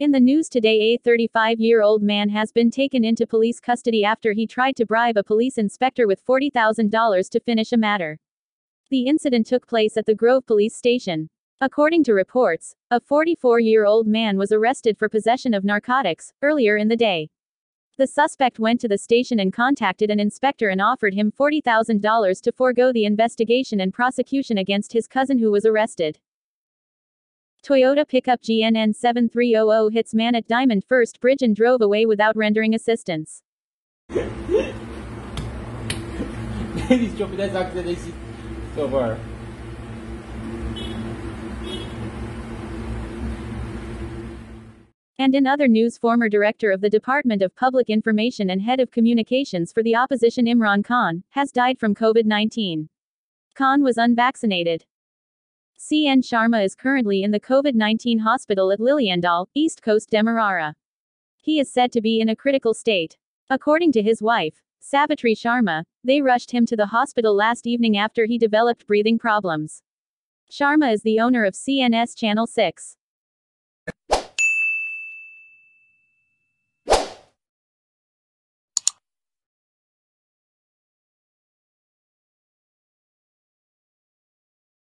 In the news today, a 35 year old man has been taken into police custody after he tried to bribe a police inspector with $40,000 to finish a matter. The incident took place at the Grove Police Station. According to reports, a 44 year old man was arrested for possession of narcotics earlier in the day. The suspect went to the station and contacted an inspector and offered him $40,000 to forego the investigation and prosecution against his cousin who was arrested. Toyota pickup GNN 7300 hits man at Diamond First Bridge and drove away without rendering assistance. They see so far. And in other news, former director of the Department of Public Information and head of communications for the opposition Imran Khan has died from COVID 19. Khan was unvaccinated. CN Sharma is currently in the COVID 19 hospital at Liliendaal, East Coast Demerara. He is said to be in a critical state. According to his wife, Savitri Sharma, they rushed him to the hospital last evening after he developed breathing problems. Sharma is the owner of CNS Channel 6.